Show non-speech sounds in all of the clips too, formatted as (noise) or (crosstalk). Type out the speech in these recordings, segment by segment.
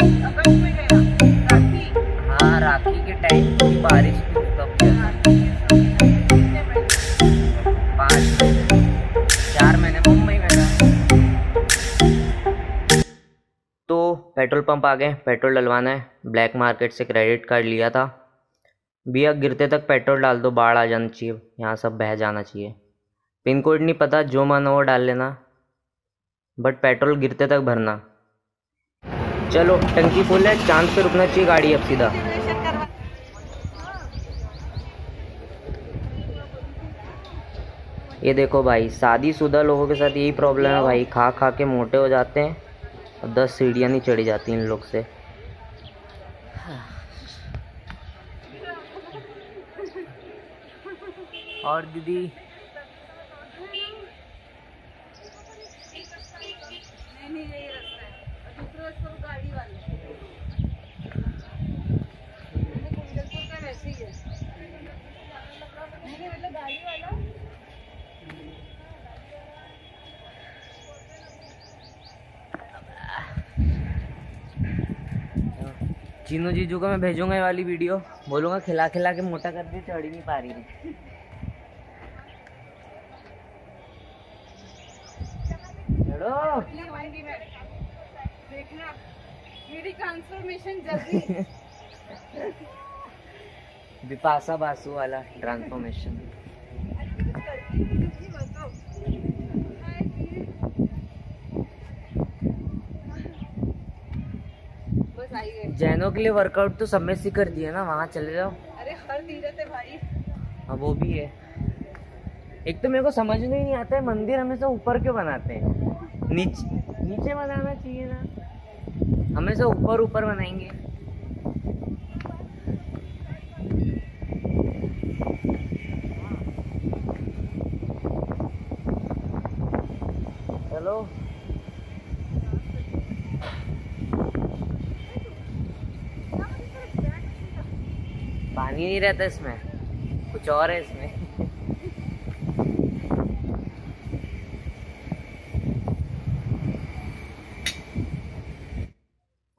हाँ था तो पेट्रोल पंप आ गए, पेट्रोल डलवाना है। ब्लैक मार्केट से क्रेडिट कार्ड लिया था। भैया, गिरते तक पेट्रोल डाल दो, बाढ़ आ जाना चाहिए। यहाँ सब बह जाना चाहिए। पिन कोड नहीं पता, जो मन हो डाल लेना। बट पेट्रोल गिरते तक भरना। चलो, टंकी फुल है, चाँद पे रुकना चाहिए गाड़ी अब सीधा। ये देखो भाई, शादीशुदा लोगों के साथ यही प्रॉब्लम है भाई, खा खा के मोटे हो जाते हैं, और दस सीढ़ियाँ नहीं चढ़ी जाती इन लोग से। और दीदी? चीनू जीजू को मैं भेजूँगा ये वाली वीडियो। बोलूँगा खिला खिला के मोटा कर दी, चढ़ ही नहीं पा रही चलो देखना मेरी ट्रांसफॉर्मेशन जल्दी। (laughs) बिपाशा बासु वाला ट्रांसफॉर्मेशन बस जैनों के लिए वर्कआउट तो में से कर दिया ना वहाँ चले जाओ। अरे हर है भाई। हाँ वो भी है। एक तो मेरे को समझ में ही नहीं आता है मंदिर हमेशा ऊपर क्यों बनाते हैं? नीचे नीचे बनाना चाहिए ना। हमेशा ऊपर ऊपर बनाएँगे। चलो पानी नहीं रहता इसमें। कुछ और है इसमें।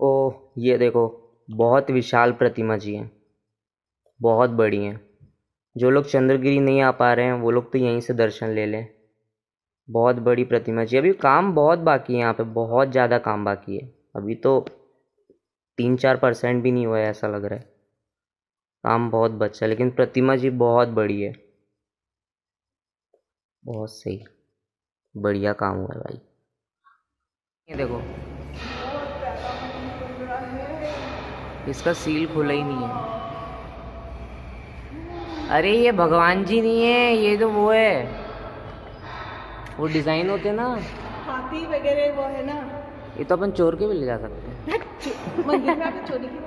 ओ ये देखो, बहुत विशाल प्रतिमा जी हैं। बहुत बड़ी हैं। जो लोग चंद्रगिरी नहीं आ पा रहे हैं, वो लोग तो यहीं से दर्शन ले लें। बहुत बड़ी प्रतिमा जी। अभी काम बहुत बाकी है यहाँ पे, बहुत ज़्यादा काम बाकी है। अभी तो तीन चार परसेंट भी नहीं हुआ है, ऐसा लग रहा है। काम बहुत बचा लेकिन प्रतिमा जी बहुत बड़ी है। बहुत सही। बढ़िया काम हुआ है भाई। ये देखो इसका सील खुला ही नहीं है। अरे ये भगवान जी नहीं है ये तो वो है वो डिज़ाइन होते हैं ना। हाथी वगैरह वो है ना। ये तो अपन चोर के भी ले जा सकते हैं। (laughs) मंदिर में चोरी की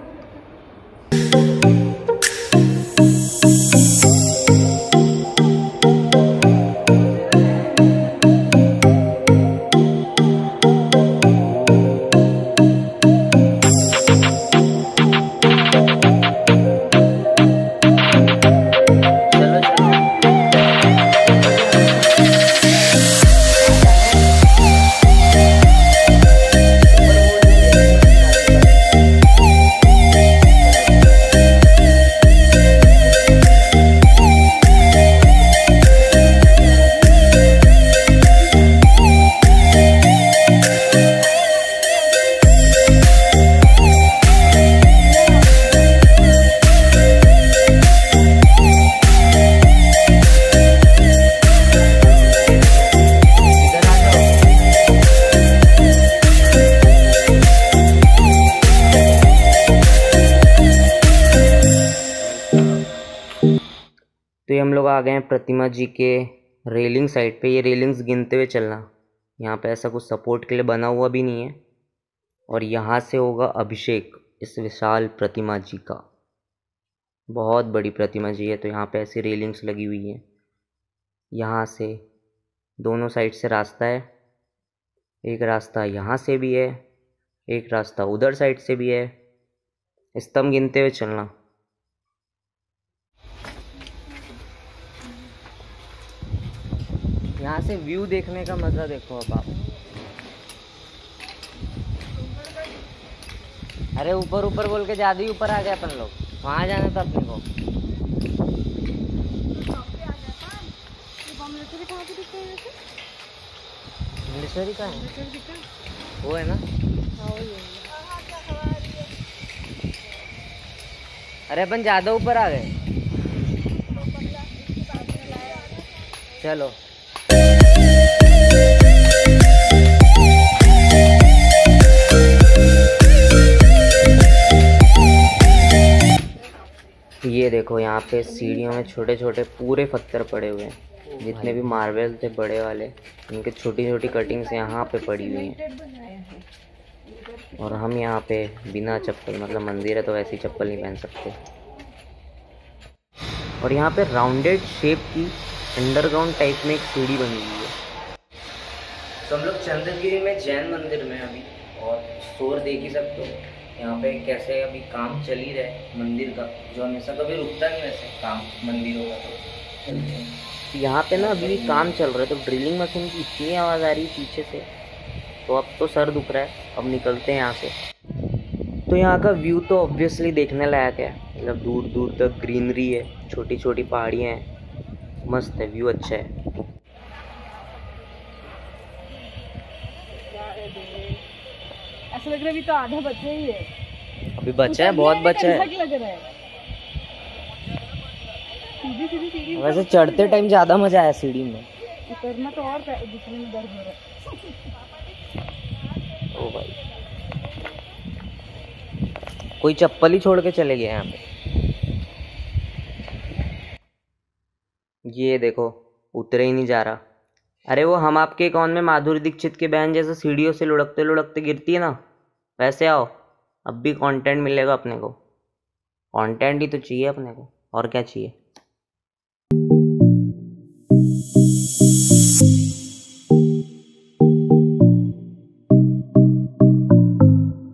आ गए हैं प्रतिमा जी के रेलिंग साइड पे। ये रेलिंग्स गिनते हुए चलना। यहाँ पे ऐसा कुछ सपोर्ट के लिए बना हुआ भी नहीं है। और यहाँ से होगा अभिषेक, इस विशाल प्रतिमा जी का। बहुत बड़ी प्रतिमा जी है तो यहाँ पे ऐसी रेलिंग्स लगी हुई हैं। यहाँ से दोनों साइड से रास्ता है। एक रास्ता यहाँ से भी है, एक रास्ता उधर साइड से भी है। स्तंभ गिनते हुए चलना। यहाँ से व्यू देखने का मज़ा देखो अब आप। अरे ऊपर ऊपर बोल के ज़्यादा ही ऊपर आ गए अपन लोग। वहाँ जाना था अपने को। का है? वो है ना? अरे अपन ज़्यादा ऊपर आ गए। चलो। ये देखो यहाँ पे सीढ़ियों में छोटे छोटे पूरे पत्थर पड़े हुए हैं, जितने भी मार्बल थे बड़े वाले, इनके छोटी छोटी कटिंग्स यहाँ पे पड़ी हुई हैं। और हम यहाँ पे बिना चप्पल मतलब मंदिर है तो ऐसी चप्पल नहीं पहन सकते। और यहाँ पे राउंडेड शेप की अंडरग्राउंड टाइप में एक सीढ़ी बनी हुई है। तो हम लोग चंद्रगिरी में जैन मंदिर में अभी, और शोर देख ही सकते हो। यहाँ पे कैसे अभी काम चल ही रहा मंदिर का, जो हमेशा कभी रुकता नहीं वैसे काम, मंदिरों का तो। यहाँ पे ना अभी भी काम चल रहा है तो ड्रिलिंग मशीन की इतनी आवाज़ आ रही है पीछे से तो अब तो सर दुख रहा है, अब निकलते हैं यहाँ से। तो यहाँ का व्यू तो ऑब्वियसली देखने लायक है मतलब दूर दूर तक ग्रीनरी है छोटी छोटी पहाड़ियाँ हैं, मस्त है व्यू अच्छा है। ऐसा लग रहा है अभी तो आधा बचे ही है। अभी बचा है बहुत बचा है। लग रहा है। सीधी सीधी सीढ़ी वैसे चढ़ते टाइम ज़्यादा मज़ा आया सीढ़ी में। उतरना तो और दिखने में दर्द हो रहा है। ओ भाई। कोई चप्पल ही छोड़ के चले गए यहाँ पे। ये देखो उतरे ही नहीं जा रहा। अरे वो हम आपके कौन में माधुरी दीक्षित के बहन जैसे सीढ़ियों से लुढ़कते लुढ़कते गिरती है ना? वैसे आओ, अब भी कंटेंट मिलेगा अपने को। कंटेंट ही तो चाहिए अपने को, और क्या चाहिए?